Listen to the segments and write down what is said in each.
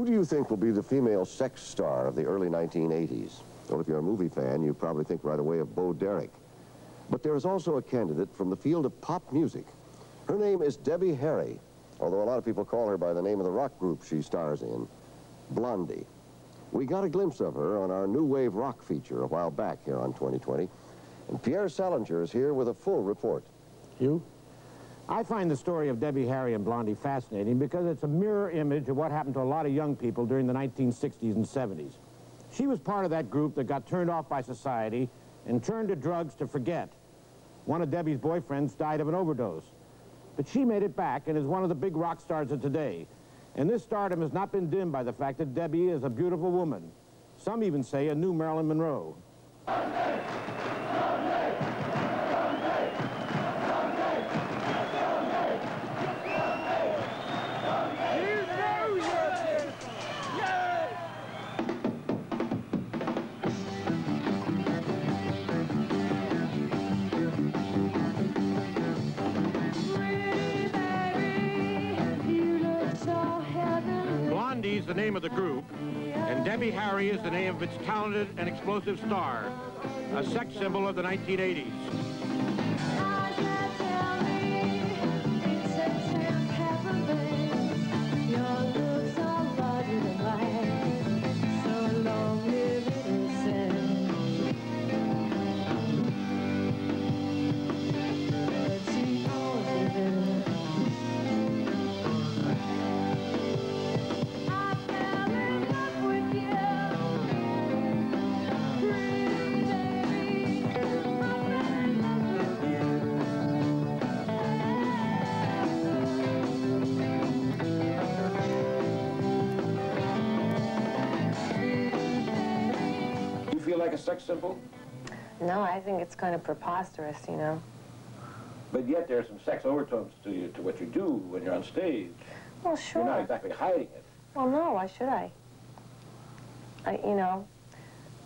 Who do you think will be the female sex star of the early 1980s? Well, if you're a movie fan, you probably think right away of Bo Derek. But there is also a candidate from the field of pop music. Her name is Debbie Harry, although a lot of people call her by the name of the rock group she stars in, Blondie. We got a glimpse of her on our New Wave Rock feature a while back here on 2020, and Pierre Salinger is here with a full report. You? I find the story of Debbie Harry and Blondie fascinating because it's a mirror image of what happened to a lot of young people during the 1960s and 70s. She was part of that group that got turned off by society and turned to drugs to forget. One of Debbie's boyfriends died of an overdose. But she made it back and is one of the big rock stars of today. And this stardom has not been dimmed by the fact that Debbie is a beautiful woman. Some even say a new Marilyn Monroe. The name of the group, and Debbie Harry is the name of its talented and explosive star, a sex symbol of the 1980s. Sex symbol? No, I think it's kind of preposterous, you know. But yet there's some sex overtones to you, to what you do when you're on stage. Well, sure. You're not exactly hiding it. Well, no, why should I? I, you know,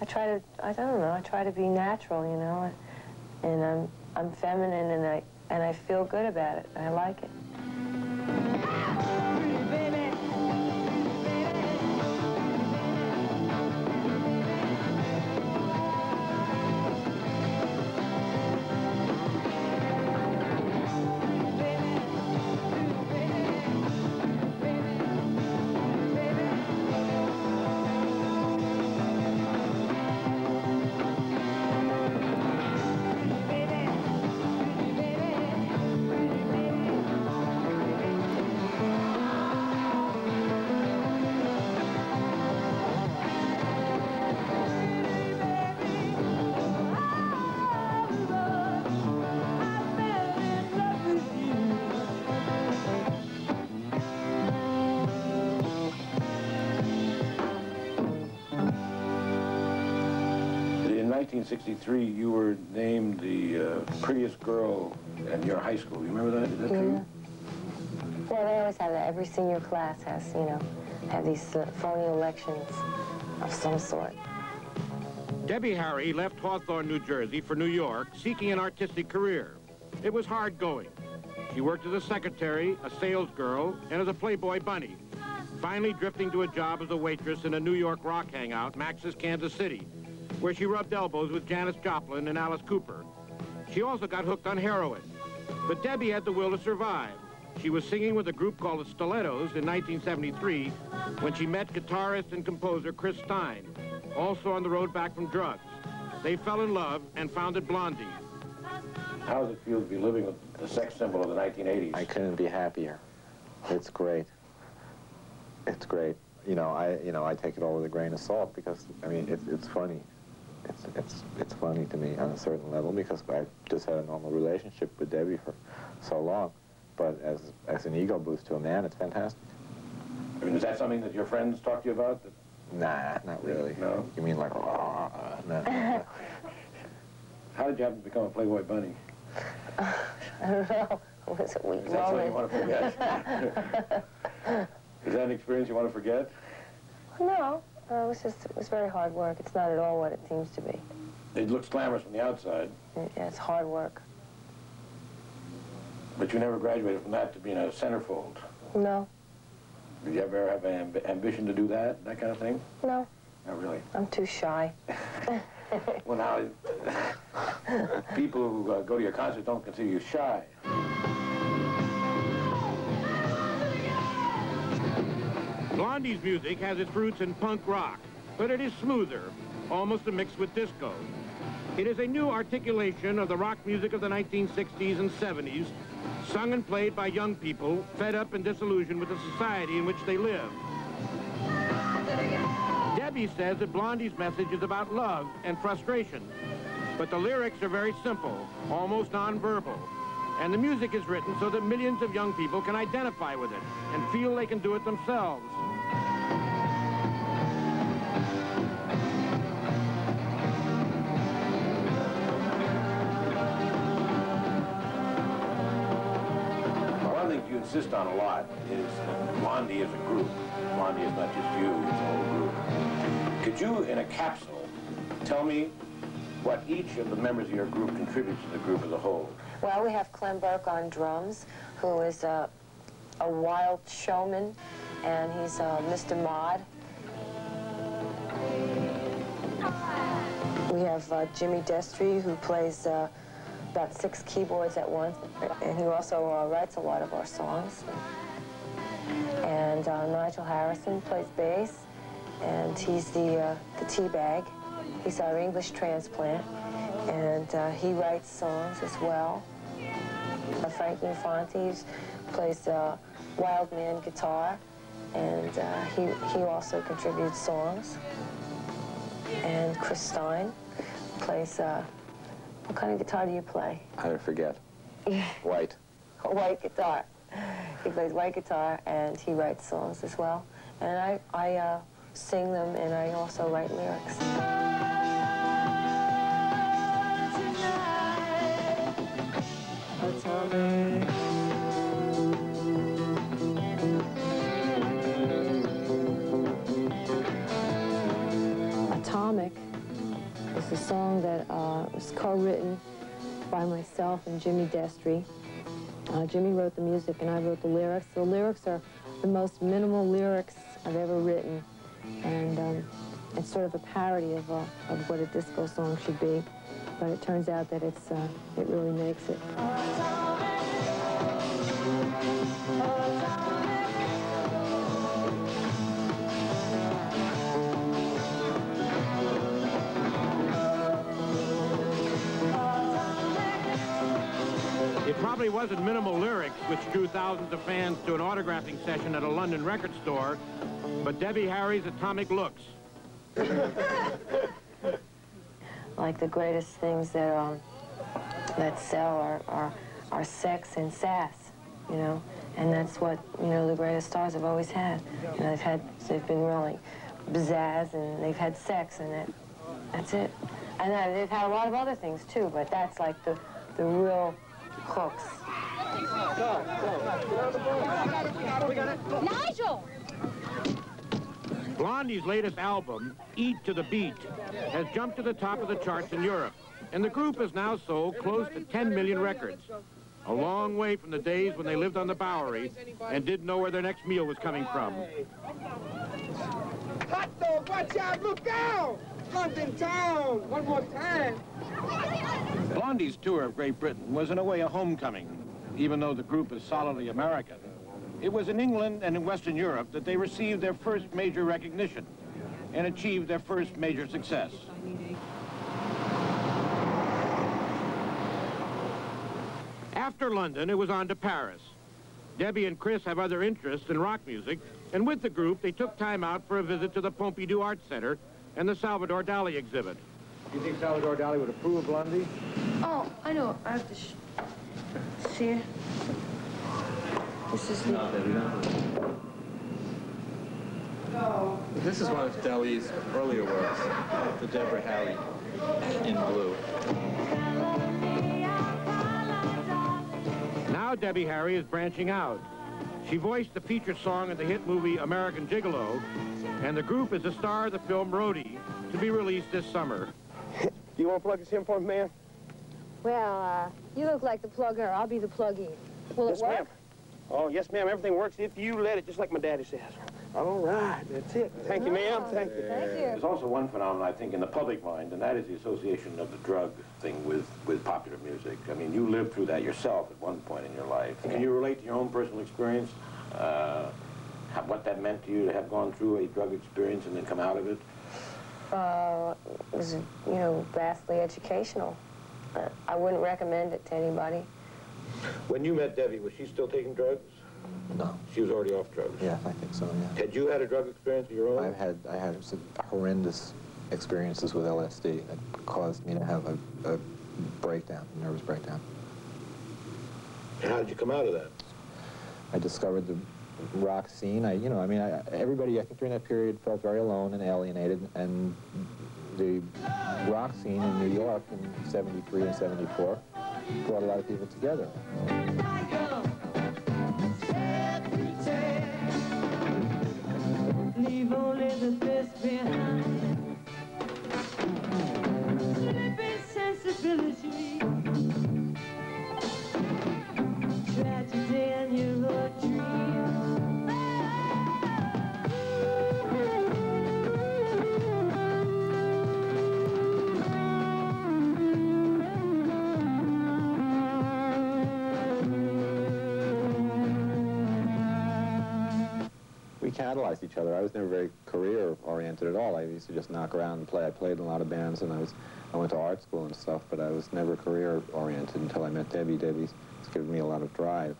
I try to, I don't know, I try to be natural, you know, and I'm, I'm feminine and I, and I feel good about it. I like it. 1963, you were named the uh, prettiest girl in your high school. You remember that? Is that true? Well, they always have that. Every senior class has, you know, have these uh, phony elections of some sort. Debbie Harry left Hawthorne, New Jersey for New York, seeking an artistic career. It was hard going. She worked as a secretary, a salesgirl, and as a Playboy bunny, finally drifting to a job as a waitress in a New York rock hangout, Max's Kansas City, where she rubbed elbows with Janis Joplin and Alice Cooper. She also got hooked on heroin. But Debbie had the will to survive. She was singing with a group called the Stilettos in 1973 when she met guitarist and composer Chris Stein, also on the road back from drugs. They fell in love and founded Blondie. How does it feel to be living with the sex symbol of the 1980s? I couldn't be happier. It's great. It's great. You know, I you know I take it all with a grain of salt because I mean it's it's funny. It's it's it's funny to me on a certain level because I just had a normal relationship with Debbie for so long. But as as an ego boost to a man, it's fantastic. I mean, is that something that your friends talk to you about? Nah, not really. No? You mean like? Uh, no, no. How did you happen to become a Playboy bunny? I don't know. It was a weak Is that something you want to forget? Is that an experience you want to forget? No, uh, it was just, it was very hard work. It's not at all what it seems to be. It looks glamorous from the outside, Yeah, it's hard work. but you never graduated from that to being a centerfold. No. Did you ever have an amb ambition to do that, that kind of thing? No, Not really. I'm too shy. Well, now, people who uh, go to your concert don't consider you shy. Blondie's music has its roots in punk rock, but it is smoother, almost a mix with disco. It is a new articulation of the rock music of the 1960s and 70s, sung and played by young people fed up and disillusioned with the society in which they live. Debbie says that Blondie's message is about love and frustration, but the lyrics are very simple, almost nonverbal, and the music is written so that millions of young people can identify with it and feel they can do it themselves. You insist on a lot is Blondie is a group. Blondie is not just you, it's a whole group. Could you, in a capsule, tell me what each of the members of your group contributes to the group as a whole? Well, we have Clem Burke on drums, who is a, a wild showman, and he's uh, Mr. Mod. We have uh, Jimmy Destri, who plays uh, about six keyboards at once, and he also uh, writes a lot of our songs. And uh, Nigel Harrison plays bass, and he's the, uh, the tea bag. He's our English transplant, and uh, he writes songs as well. Uh, Frankie Infante plays uh, wild man guitar, and uh, he, he also contributes songs. And Chris Stein plays, uh, what kind of guitar do you play? I forget. White. white guitar. He plays white guitar and he writes songs as well. And I, I uh, sing them and I also write lyrics. Song that uh, was co-written by myself and Jimmy Destri. Uh, Jimmy wrote the music and I wrote the lyrics. The lyrics are the most minimal lyrics I've ever written. And um, it's sort of a parody of, uh, of what a disco song should be. But it turns out that it's, uh, it really makes it. Probably wasn't minimal lyrics which drew thousands of fans to an autographing session at a London record store, but Debbie Harry's atomic looks. Like the greatest things that, um, that sell are, are, are sex and sass, you know? And that's what, you know, the greatest stars have always had. You know, they've had, they've been really pizzazz and they've had sex and that, that's it. And uh, they've had a lot of other things too, but that's like the, the real hooks. Nigel! Blondie's latest album, Eat to the Beat, has jumped to the top of the charts in Europe, and the group has now sold close to 10 million records. A long way from the days when they lived on the Bowery and didn't know where their next meal was coming from. Hot dog, watch out, look out! London town, one more time. Blondie's tour of Great Britain was in a way a homecoming, even though the group is solidly American. It was in England and in Western Europe that they received their first major recognition and achieved their first major success. After London, it was on to Paris. Debbie and Chris have other interests in rock music, and with the group, they took time out for a visit to the Pompidou Art Center and the Salvador Dali exhibit. Do you think Salvador Dali would approve of Blondie? Oh, I know. I have to sh see. This is the... This is one of Dali's earlier works, the Deborah Harry in blue. Now Debbie Harry is branching out. She voiced the featured song in the hit movie American Gigolo, and the group is the star of the film Roadie, to be released this summer. Do you want to plug us in for me, man? Well, uh, you look like the plugger. I'll be the plug-in. Will Yes, it work? ma'am. Oh, yes, ma'am. Everything works if you let it, just like my daddy says. All right, that's it. Thank you, ma'am. Thank you. Thank you. There's also one phenomenon, I think, in the public mind, and that is the association of the drug thing with, with popular music. I mean, you lived through that yourself at one point in your life. Can you relate to your own personal experience, uh, what that meant to you to have gone through a drug experience and then come out of it? Uh, it was, you know, vastly educational. Uh, I wouldn't recommend it to anybody. When you met Debbie, was she still taking drugs? No. She was already off drugs. Yeah, I think so, yeah. Had you had a drug experience of your own? I've had, I had some horrendous experiences with LSD that caused me to have a, a breakdown, a nervous breakdown. And how did you come out of that? I discovered the rock scene. I, you know, I mean, I, everybody, I think during that period felt very alone and alienated, and the rock scene in New York in 73 and 74 brought a lot of people together. Leave only the best behind. Catalyzed each other. I was never very career-oriented at all. I used to just knock around and play. I played in a lot of bands, and I was, I went to art school and stuff, but I was never career-oriented until I met Debbie. Debbie's given me a lot of drive.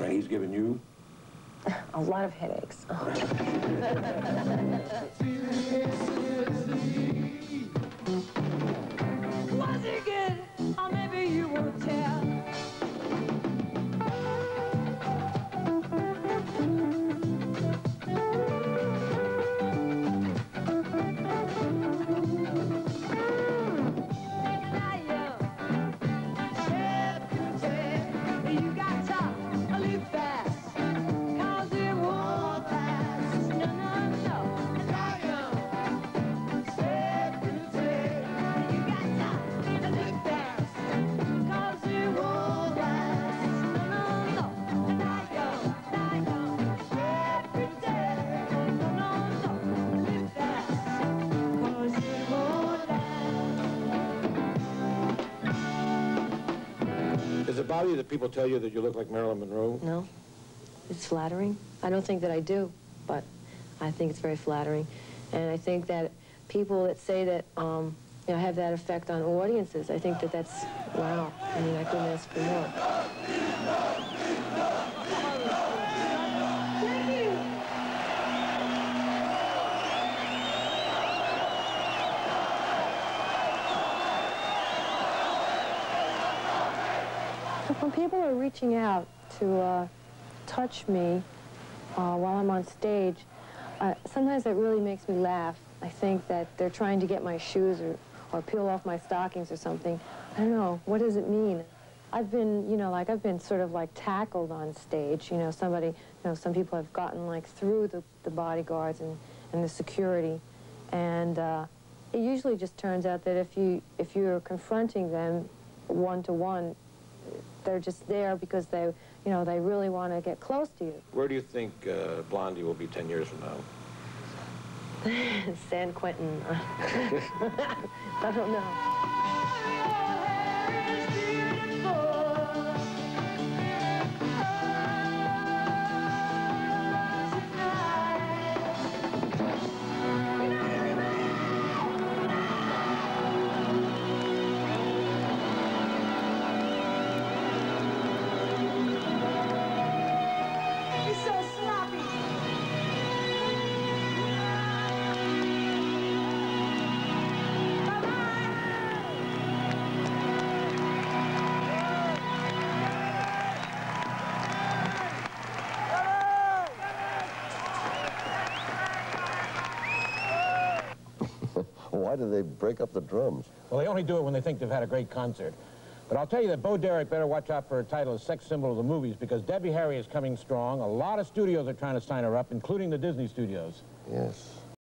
And he's given you? A lot of headaches. Was bother you that people tell you that you look like Marilyn Monroe? No, it's flattering. I don't think that I do, but I think it's very flattering. And I think that people that say that, um, you know, have that effect on audiences, I think that that's, wow. I mean, I couldn't ask for more. When people are reaching out to uh, touch me uh, while I'm on stage, uh, sometimes that really makes me laugh. I think that they're trying to get my shoes or, or peel off my stockings or something. I don't know. What does it mean? I've been, you know, like I've been sort of like tackled on stage. You know, somebody, you know, some people have gotten like through the, the bodyguards and, and the security. And uh, it usually just turns out that if, you, if you're confronting them one-to-one, they're just there because they, you know, they really want to get close to you. Where do you think uh, Blondie will be 10 years from now? San Quentin. I don't know. Why do they break up the drums? Well, they only do it when they think they've had a great concert. But I'll tell you that Bo Derek better watch out for her title as sex symbol of the movies because Debbie Harry is coming strong. A lot of studios are trying to sign her up, including the Disney studios. Yes.